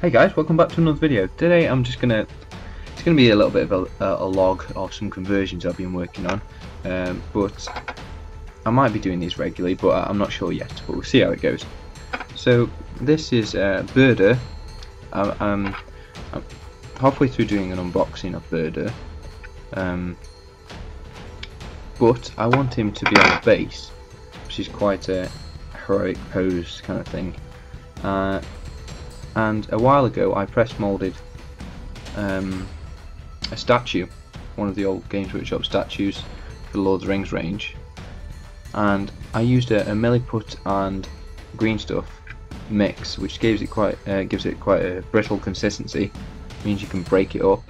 Hey guys, welcome back to another video. Today I'm just gonna, it's gonna be a little bit of a, a log of some conversions I've been working on, um, but I might be doing these regularly, but I'm not sure yet, but we'll see how it goes. So this is uh, I'm, I'm, I'm halfway through doing an unboxing of Bhurdur, um, but I want him to be on the base, which is quite a heroic pose kind of thing. Uh, and a while ago I press molded um, a statue, one of the old Games Workshop statues for the Lord of the Rings range, and I used a, a milliput and green stuff mix, which gives it quite uh, gives it quite a brittle consistency. Means you can break it up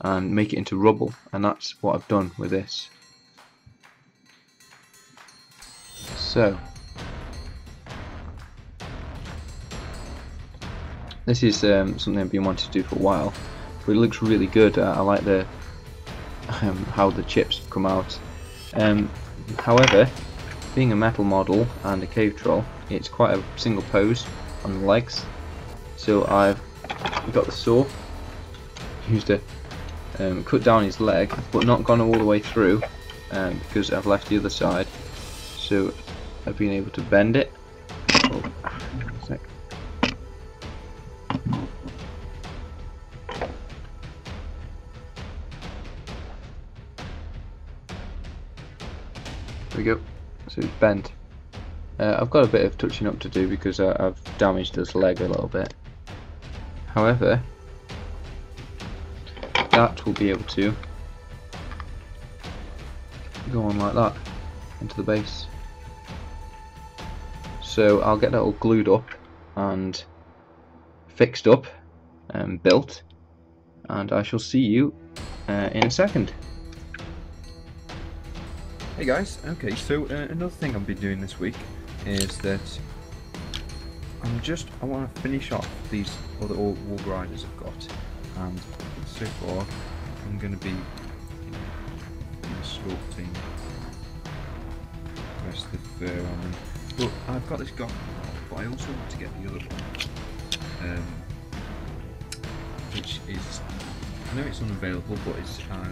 and make it into rubble, and that's what I've done with this. So This is um, something I've been wanting to do for a while, but it looks really good. Uh, I like the um, how the chips have come out. Um, however, being a metal model and a cave troll, it's quite a single pose on the legs. So I've got the saw, used to um, cut down his leg, but not gone all the way through um, because I've left the other side. So I've been able to bend it. There we go. So it's bent. Uh, I've got a bit of touching up to do because I, I've damaged his leg a little bit. However, that will be able to go on like that into the base. So I'll get that all glued up and fixed up and built and I shall see you uh, in a second. Hey guys, okay, so uh, another thing I've been doing this week is that I'm just, I want to finish off these other Warg riders I've got, and so far I'm going to be sculpting the rest of the fur on them. But I've got this Gothmog but I also want to get the other one, um, which is, I know it's unavailable, but it's, uh,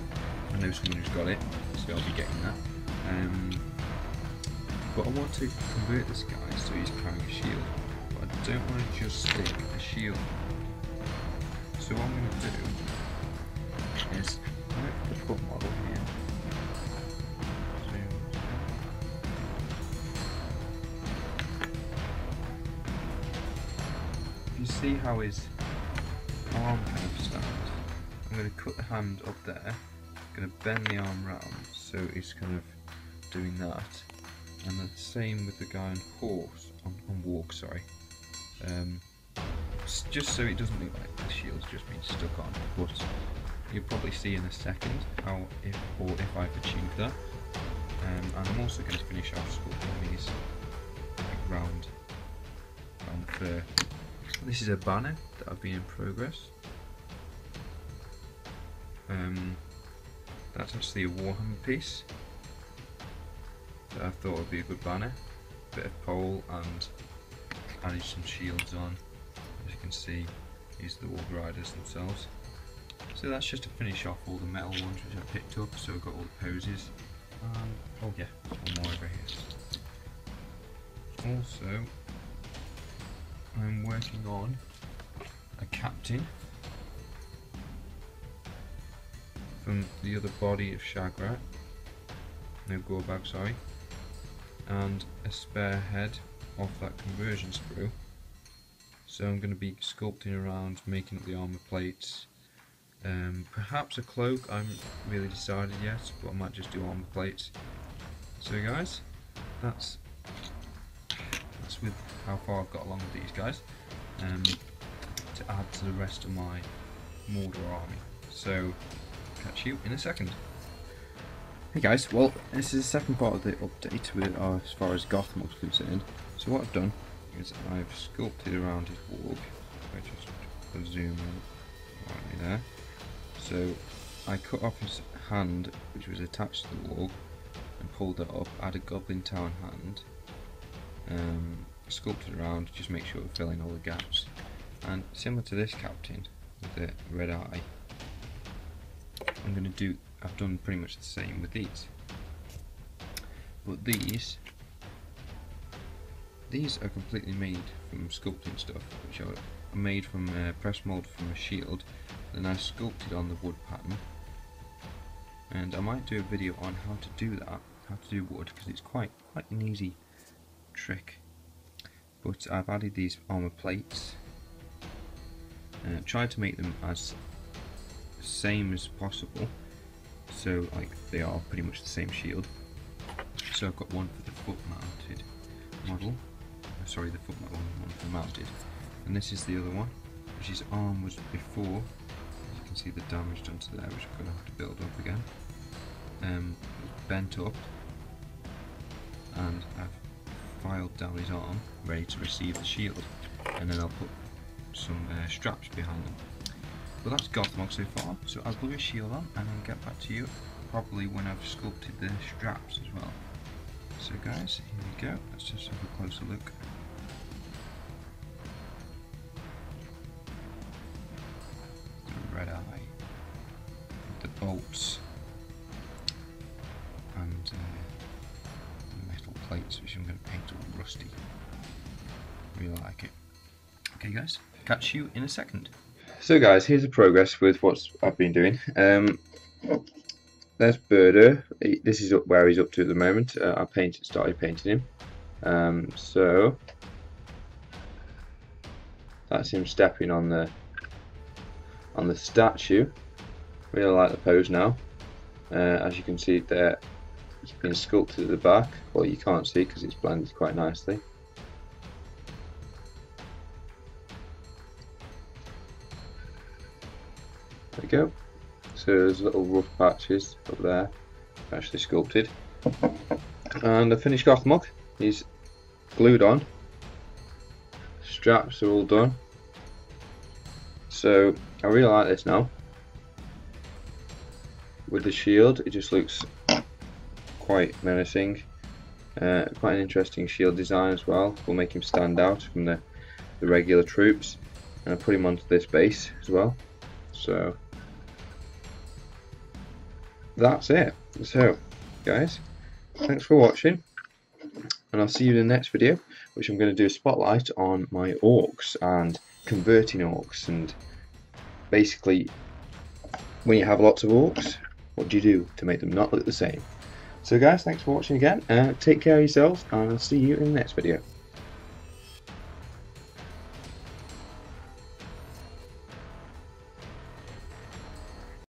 I know someone who's got it, so I'll be getting that. Um, but I want to convert this guy so he's carrying a shield. But I don't want to just stick a shield. So what I'm going to do is I the foot model here. You see how his arm kind of stands, I'm going to cut the hand up there, I'm going to bend the arm round so he's kind of doing that. And the same with the guy on horse, on, on warg, sorry. Um, just so it doesn't look like the shield's just been stuck on. But you'll probably see in a second how if or if I've achieved that. Um, and I'm also going to finish off sculpting these like round, round fur. This is a banner that I've been in progress. Um, that's actually a Warhammer piece. I thought would be a good banner. Bit of pole and added some shields on. As you can see, these are the Warg Riders themselves. So that's just to finish off all the metal ones which I picked up. So I've got all the poses. And, oh yeah, one more over here. Also, I'm working on a captain from the other body of Shagrat. No Gorbag, sorry and a spare head off that conversion sprue. So I'm going to be sculpting around, making up the armour plates. Um, perhaps a cloak, I haven't really decided yet, but I might just do armour plates. So guys, that's that's with how far I've got along with these guys. Um, to add to the rest of my Mordor army. So, catch you in a second. Hey guys, well this is the second part of the update with, uh, as far as Gothmog was concerned. So what I've done is I've sculpted around his warg. I just zoom in right there. So I cut off his hand which was attached to the wall and pulled it up, added a Goblin Town hand, um, sculpted around, just make sure we're filling all the gaps. And similar to this captain with the red eye, I'm going to do, I've done pretty much the same with these. But these, these are completely made from sculpting stuff, which are made from a press mold from a shield, then I sculpted on the wood pattern. And I might do a video on how to do that, how to do wood, because it's quite quite an easy trick. But I've added these armor plates, uh, tried to make them as same as possible, so like they are pretty much the same shield. So I've got one for the foot mounted model, uh, sorry the foot one, one for mounted, and this is the other one, which his arm was before. You can see the damage done to there, which I'm going to have to build up again. Um, bent up, and I've filed down his arm, ready to receive the shield, and then I'll put some uh, straps behind them. But that's Gothmog so far, so I'll glue his shield on, and I'll get back to you probably when I've sculpted the straps as well. So guys, here we go, let's just have a closer look. The red eye, the bolts, and uh, the metal plates which I'm going to paint all rusty. Really like it. Okay guys, catch you in a second. So guys, here's the progress with what I've been doing. Um, there's Bhurdur. This is where he's up to at the moment. Uh, I painted, started painting him. Um, so that's him stepping on the on the statue. Really like the pose now. Uh, as you can see there, it's been sculpted at the back. Well, you can't see because it's blended quite nicely. There we go. So there's little rough patches up there, actually sculpted. And the finished Gothmog, is glued on. Straps are all done. So I really like this now. With the shield, it just looks quite menacing. Uh, quite an interesting shield design as well. Will make him stand out from the, the regular troops. And I put him onto this base as well. So that's it. So, guys, thanks for watching, and I'll see you in the next video, which I'm going to do a spotlight on my orcs and converting orcs, and basically, when you have lots of orcs, what do you do to make them not look the same? So guys, thanks for watching again, uh, take care of yourselves, and I'll see you in the next video.